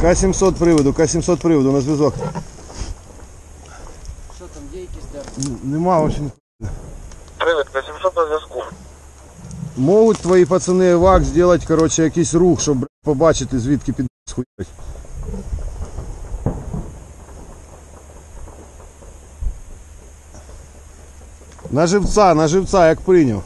К-700 приводу, К-700 приводу на зв'язок. Що там, є якісь дерти? Н- Нема вообще. Привіт, К-700 на зв'язку. Можуть твої пацани ВАК зробити, коротше, якийсь рух, щоб блядь, побачити, звідки під схуять. На живця, на живця, як прийняв.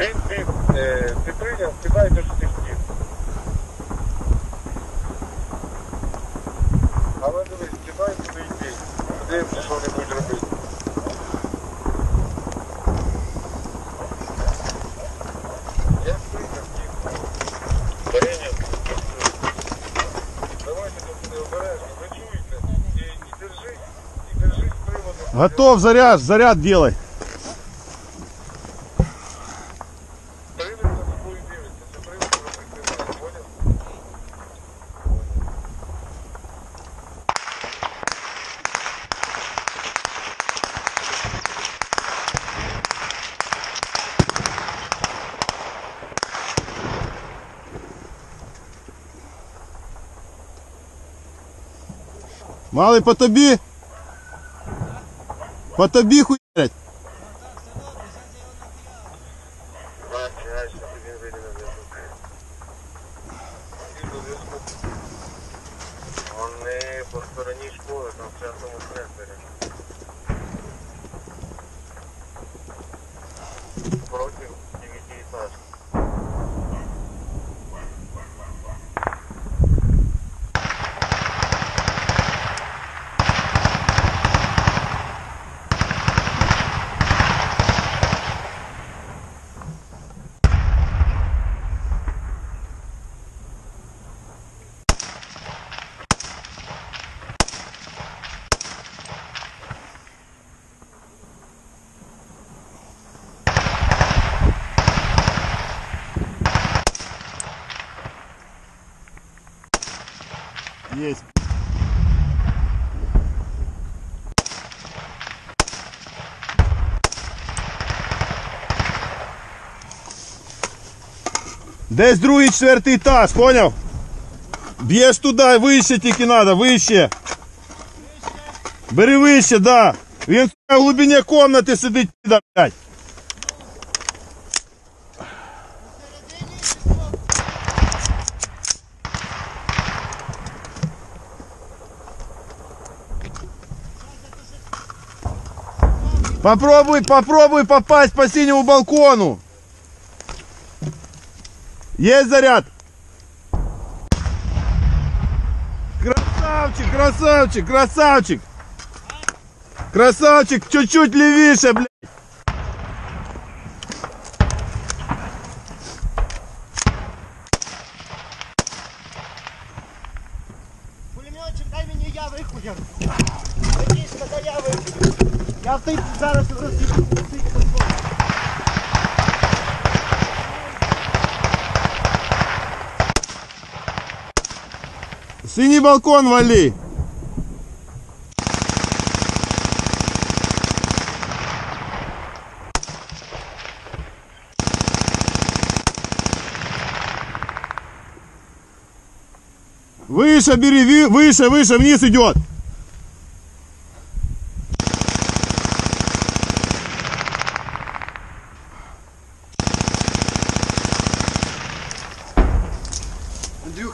Він, він, е, ти прийняв, кидай те, що ти хотів. Але дивись, кидай туди йди. Подивимося, що вони будуть робити. Я прийняв, тихо. Прийняв. Давайте тут не обережно, ви чуєте? І, і держи, і держи з приводу. Готов, заряд, заряд делай. Мали по тобі? По тобі хуярять? Вони по стороні школи, там в частному секторі. Есть. Десь другий, четвертий етаж, поняв? Б'єш туди, вище тільки треба, вище. Бери вище, да. Він сука, в глибині комнати сидить, піда, блядь. Попробуй, попробуй попасть по синему балкону. Есть заряд. Красавчик, красавчик, красавчик. Красавчик, чуть-чуть левише, блядь. Синий балкон вали. Выше бери, выше, выше, вниз идет.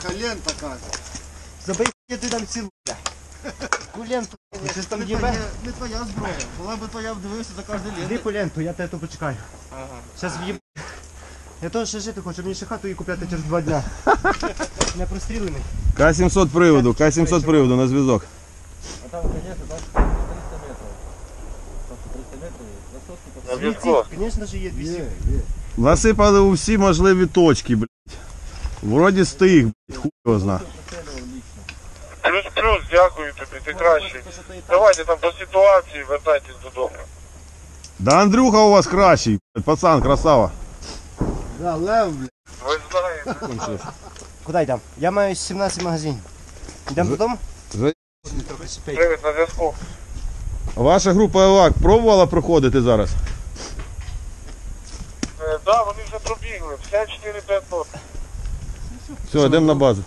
Андрюха, лента каже. Забий, я ти там цілу. Яку ленту? Ти там Не їбе? твоя, не твоя зброя. Була б твоя, вдивився за кожну Іди ленту. по ленту, я тебе тут почекаю. Зараз в'їб... Я теж ще жити хочу, мені ще хату її купляти через два дня. Не прострілений. К-700 приводу, К-700 приводу на зв'язок. А там, конечно, дальше 300 метров. Просто 300 метров, высотки по На зв'язку. Звідси, звісно ж, є 200. Насипали у всі можливі точки, блядь. Вроді стих, блядь, хуй його зна. Плюс-плюс, дякую тобі, ти кращий. Давайте там по ситуації вертайтесь додому. Да Андрюха у вас кращий, блядь, пацан, красава. Да, лев, блядь. Ви знаєте. Куди йдемо? Я маю 17 магазинів. Йдемо додому? Привіт, на зв'язку. Ваша група ЕВАК пробувала проходити зараз? Так, да, вони вже пробігли. 54 500. Все, йдемо на базу.